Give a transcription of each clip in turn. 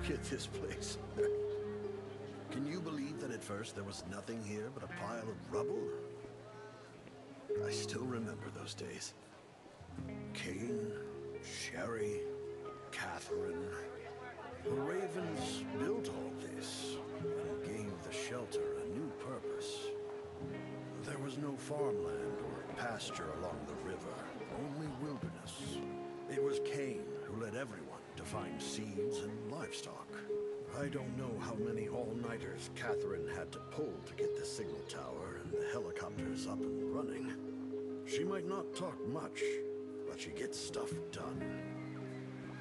Look at this place. Can you believe that at first there was nothing here but a pile of rubble? I still remember those days. Kane, Sherry, Catherine. The Ravens built all this and gave the shelter a new purpose. There was no farmland or pasture along the find seeds and livestock. I don't know how many all-nighters Catherine had to pull to get the signal tower and the helicopters up and running. She might not talk much, but she gets stuff done.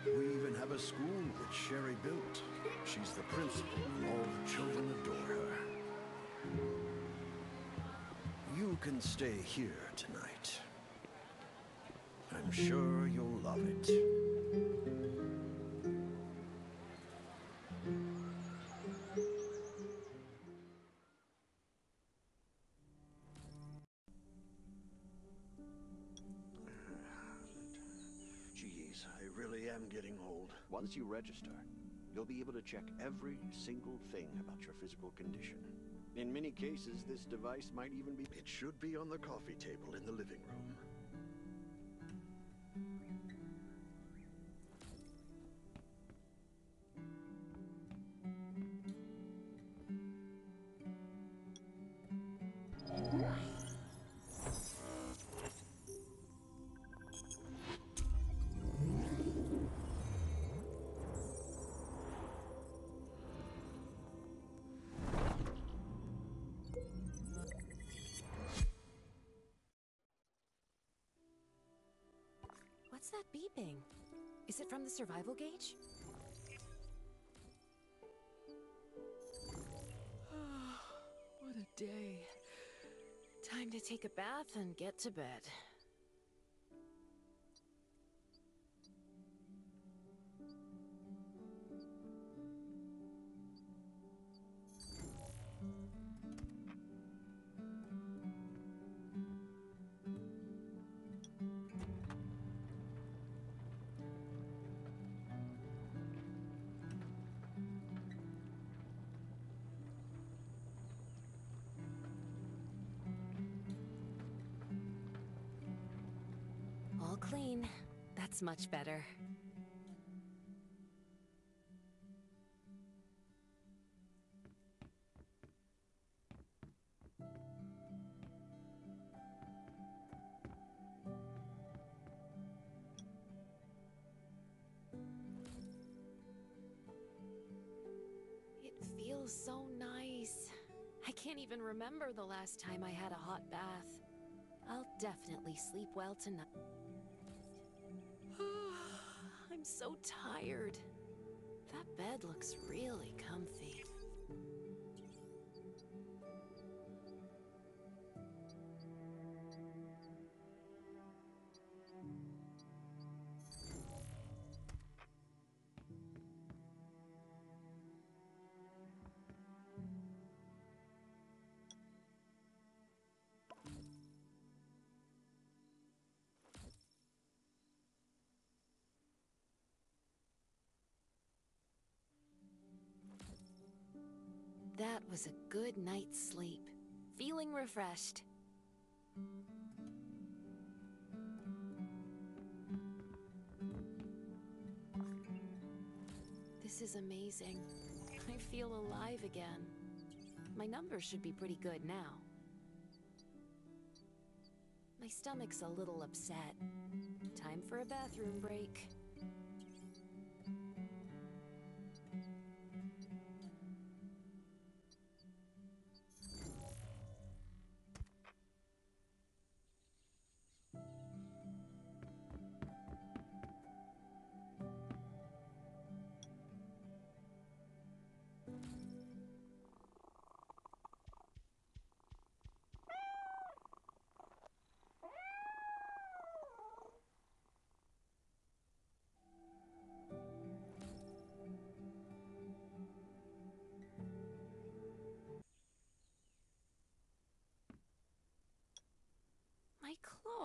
We even have a school that Sherry built. She's the principal, and all the children adore her. You can stay here tonight. I'm sure you'll love it. I really am getting old. Once you register, you'll be able to check every single thing about your physical condition. In many cases, this device might even be... It should be on the coffee table in the living room. What's that beeping? Is it from the survival gauge? what a day. Time to take a bath and get to bed. Much better. It feels so nice. I can't even remember the last time I had a hot bath. I'll definitely sleep well tonight. So tired. That bed looks really comfy. Was a good night's sleep. Feeling refreshed. This is amazing. I feel alive again. My numbers should be pretty good now. My stomach's a little upset. Time for a bathroom break.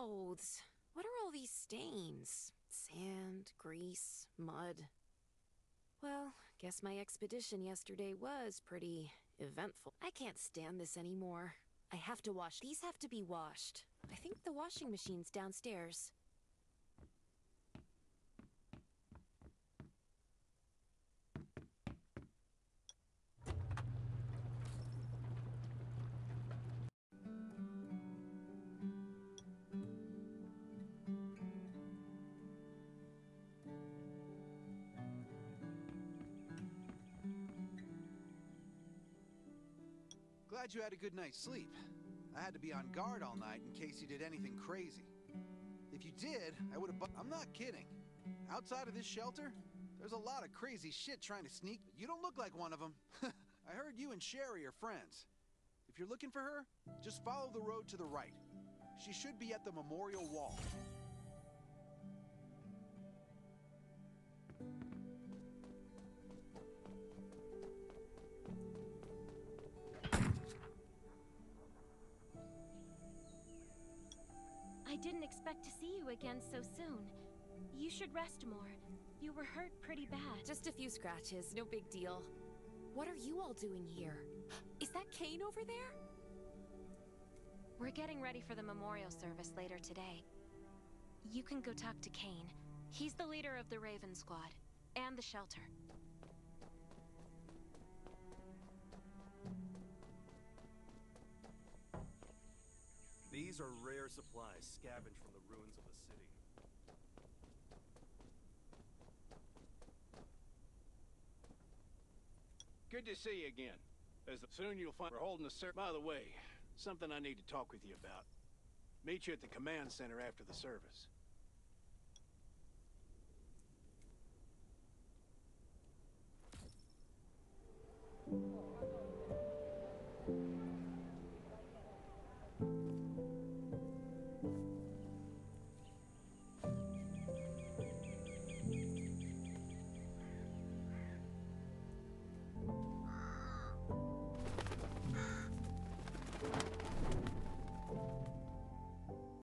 Clothes. What are all these stains? Sand, grease, mud. Well, Guess my expedition yesterday was pretty eventful. I can't stand this anymore. I have to wash. These have to be washed. I think the washing machine's downstairs. Glad you had a good night's sleep. I had to be on guard all night in case you did anything crazy. If you did, I would have. I'm not kidding. Outside of this shelter, there's a lot of crazy shit trying to sneak. You don't look like one of them. I heard you and Sherry are friends. If you're looking for her, just follow the road to the right. She should be at the memorial wall. Didn't expect to see you again so soon. You should rest more. You were hurt pretty bad. Just a few scratches, no big deal. What are you all doing here? Is that Kane over there? We're getting ready for the memorial service later today. You can go talk to Kane. He's the leader of the Raven Squad and the shelter. These are rare supplies scavenged from the ruins of the city. Good to see you again. As soon you'll find we're holding a service. By the way, something I need to talk with you about. Meet you at the command center after the service.